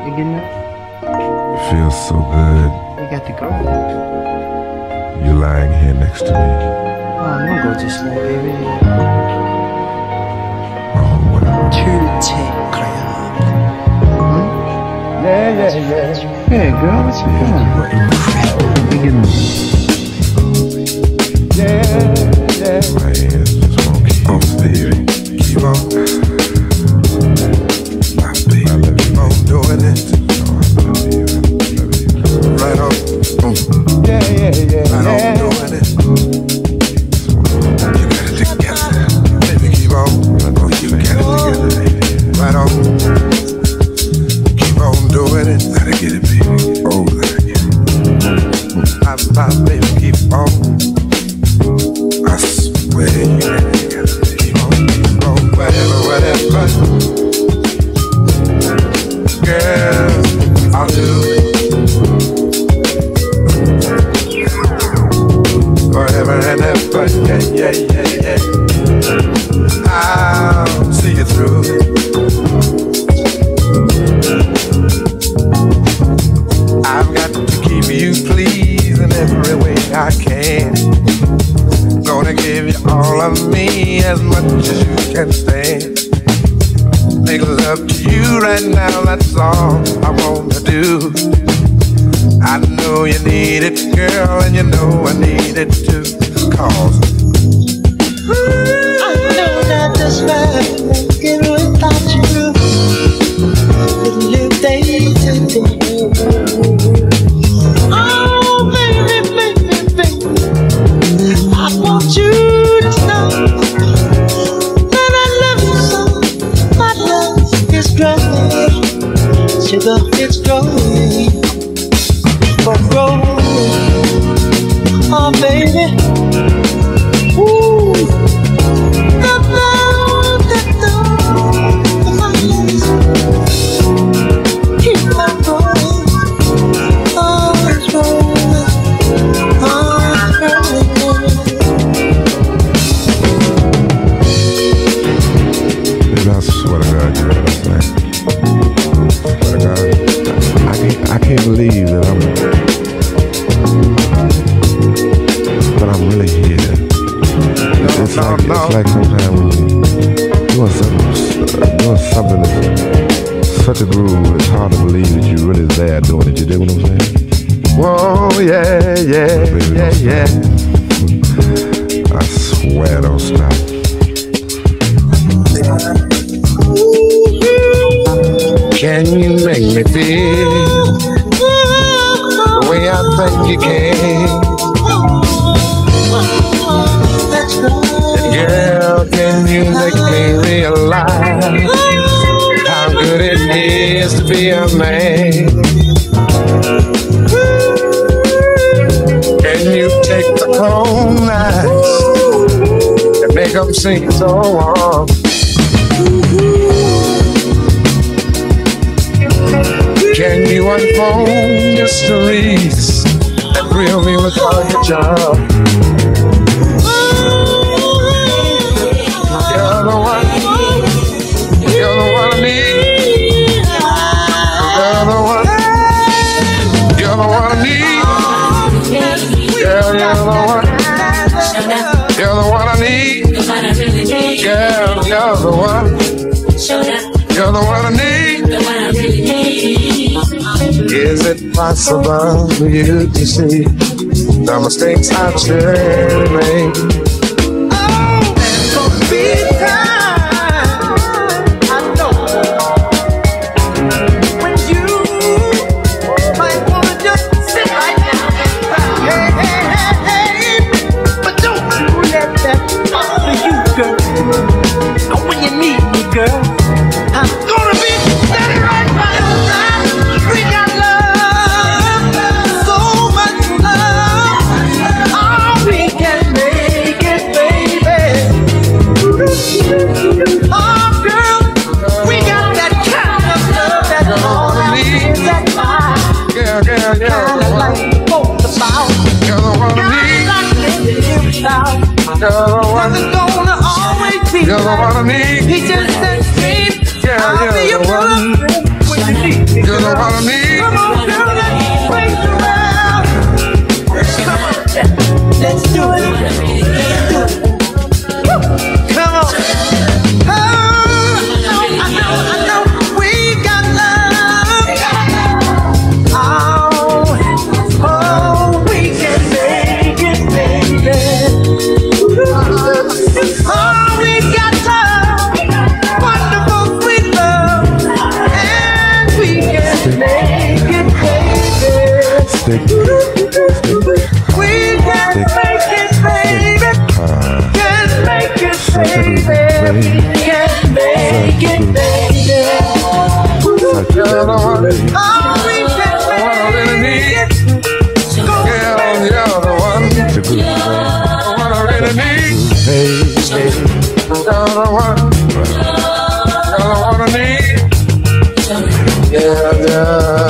You getting up? Feels so good. We got to go. You're lying here next to me. Oh, don't go just slow, baby. Oh, whatever. Two take club. Yeah, yeah, yeah. Hey, girl, what you doing? You getting Yeah, yeah. Right on doing it. You got it together. Baby, keep on. Oh, you got it together, baby. Right on. Keep on doing it. Gotta get it, baby. Oh, gotta get it. My, my baby, keep on. I swear you got it together. Keep on, keep on, whatever, whatever. Girl, as much as you can stand. Make love to you right now, that's all I wanna do. I know you need it, girl, and you know I need it too. Cause I know that this life It's, it's no, like, no. it's like sometimes when you doing something, doing something that's such a groove, it's hard to believe that you're really there doing it. You dig what I'm saying? Whoa, yeah, yeah, Baby, yeah, yeah. stop. I swear, don't stop. Can you make me feel the way I think you can? Is to be a man? Can you take the cold nights and make them seem so warm? Can you unfold mysteries and thrill me with all your charm? You're the one, you're the one I need. Girl, you're the one, you're the one I need. Is it possible for you to see the mistakes I've made? You're the one I need. He just said, yeah, I'll be your brother. You're the one I need. Come on, girl, let's wait around. Come on, let's do it. We can make it, baby. Can make it, baby. Can make it, baby. Oh. Girl, you're the one, the one I really need. You're the one, you're the one I need. Yeah, yeah.